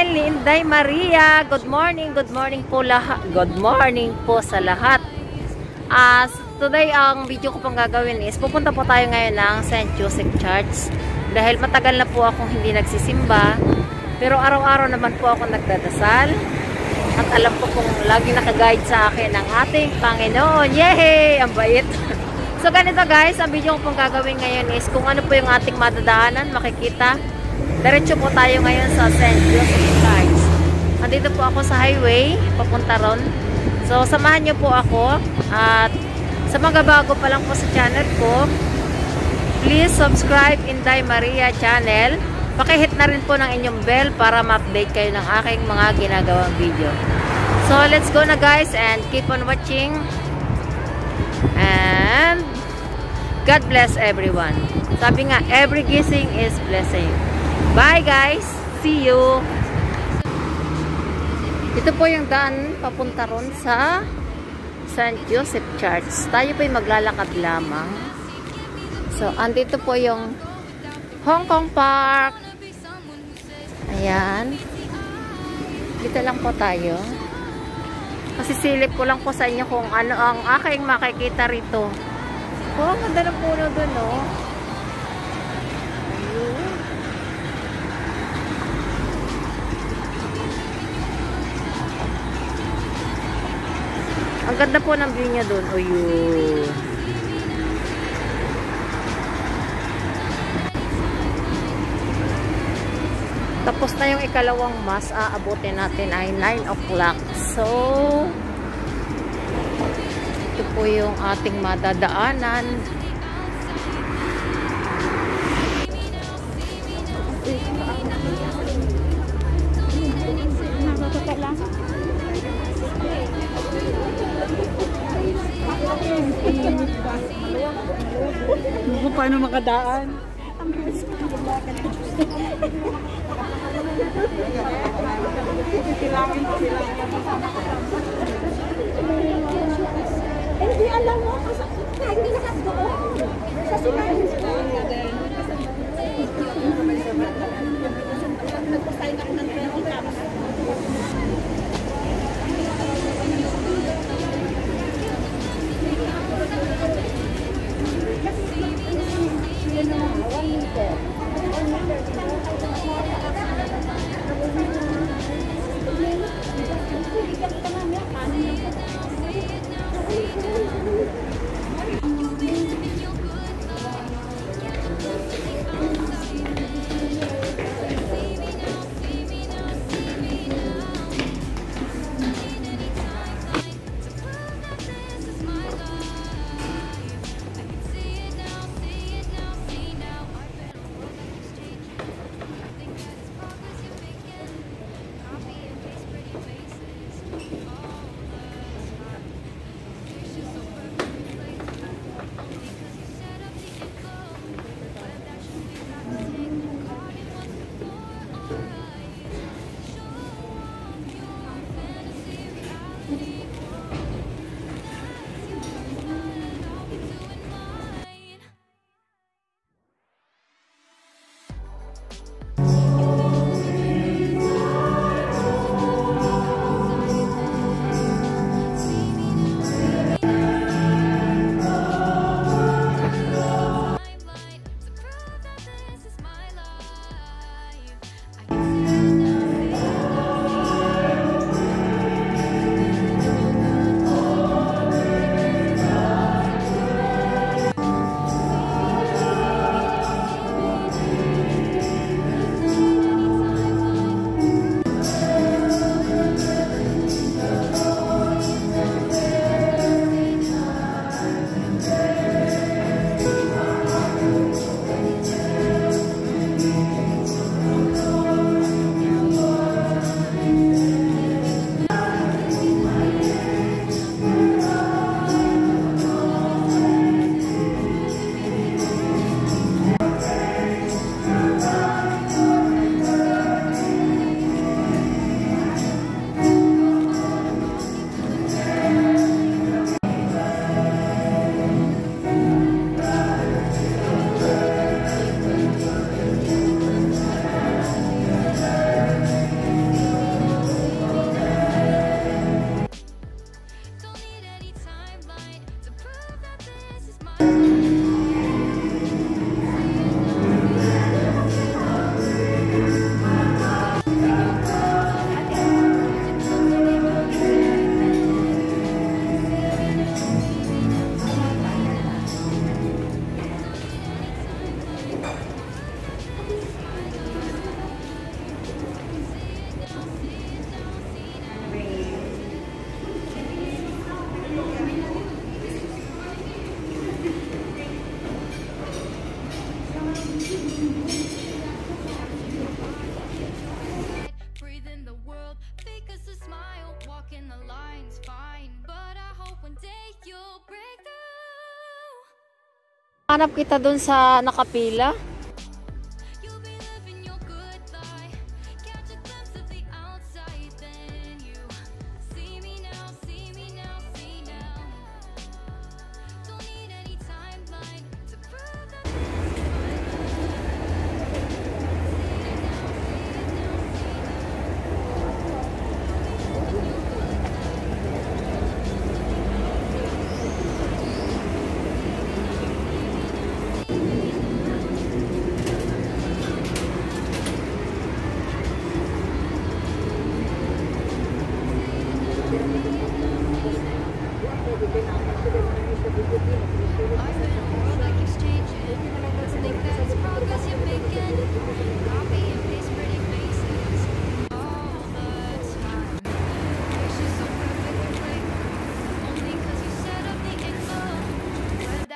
channel ni Maria. Good morning, good morning po lahat. Good morning po sa lahat. As today ang video ko pang gagawin is pupunta po tayo ngayon ng St. Joseph Church. Dahil matagal na po akong hindi nagsisimba. Pero araw-araw naman po ako nagdadasal. At alam po kung lagi nakaguide sa akin ng ating Panginoon. Yay! Ang bait! So ganito guys, ang video ko pong gagawin ngayon is kung ano po yung ating madadaanan, makikita. Diretso po tayo ngayon sa St. Joseph Church. Andito po ako sa highway, papunta ron. So samahan niyo po ako at sa mga bago pa lang po sa channel ko, please subscribe Inday Maria channel. Pakihit na rin po ng inyong bell para ma-update kayo ng aking mga ginagawang video. So let's go na guys and keep on watching. And God bless everyone. Sabi nga, every gising is blessing. Bye guys! See you! Ito po yung daan papunta ron sa St. Joseph Church. Tayo po yung maglalakad lamang. So, andito po yung Hong Kong Park. Ayan. Dito lang po tayo. Kasi silip ko lang po sa inyo kung ano ang aking makikita rito. Oh, ang ganda ng puno dun, oh. Ganda po ng view niya dun. Ayun. Tapos na yung ikalawang mas, aabutin natin ay 9 o'clock. So, ito po yung ating madadaanan. Hindi ko paano makadaan. Hindi alam mo, kasi hindi nakadoon. Sa sinabi ko. Hanap kita dun sa nakapila.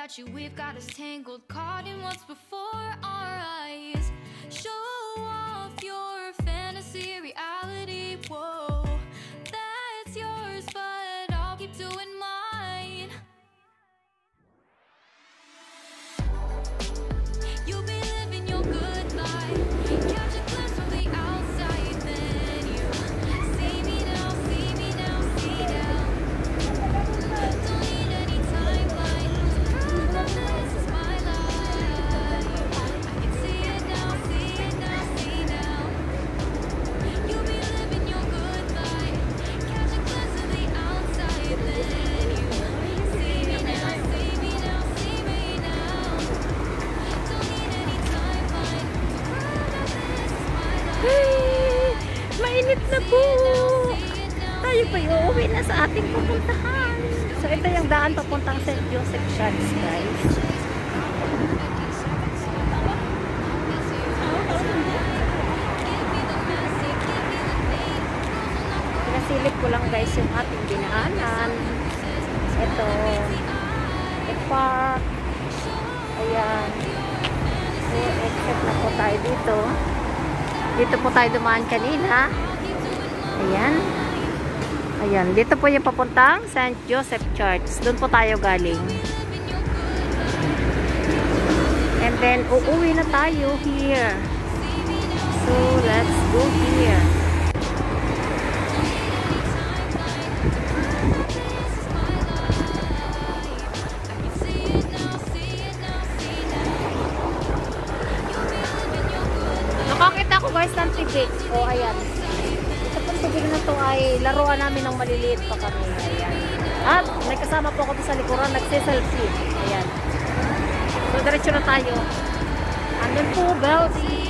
Info. You we've got us tangled, caught in what's before Tayo pa uuwi na sa ating pupuntahan. So, ito yung daan papuntang St. Joseph Church, guys. Pinasilip ko lang guys yung ating dinaanan. Ito. The park. Ayan. So, exit na po tayo dito. Dito po tayo dumaan kanina. Ayan. Ayan. Dito po yung papuntang St. Joseph Church. Doon po tayo galing. And then, uuwi na tayo here. So, let's go here. Ay laruan namin ng maliliit pa kami. Ayan. At may kasama po ako sa likuran. Nagsiselfie. Ayan. So, diretso na tayo. Andun po, Belty.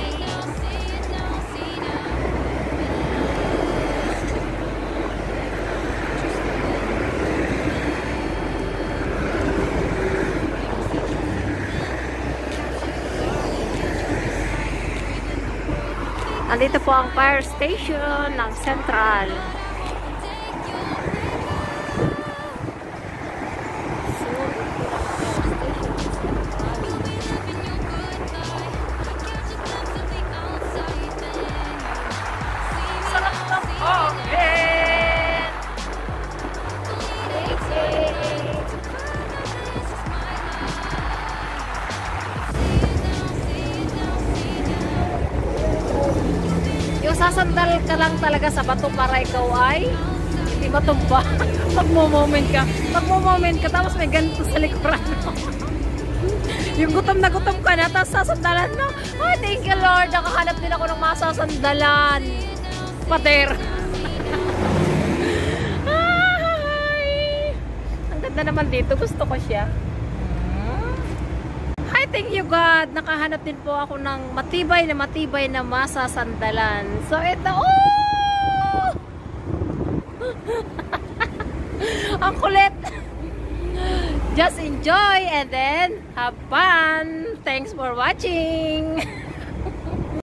Andito po ang fire station ng Central. Lang talaga sa bato para ikaw ay hindi matumba. Pag moment ka. Pag moment ka, tapos may ganito sa likuran mo. yung gutom na gutom ka na, tapos sasandalan mo. Oh, thank you Lord. Nakahanap din ako ng masasandalan. Pater. Ay! Ang ganda naman dito. Gusto ko siya. Thank you God. Nakahanap din po ako ng matibay na matibay na masasandalan. So, ito. Oh! Ang kulit. Just enjoy and then have fun. Thanks for watching.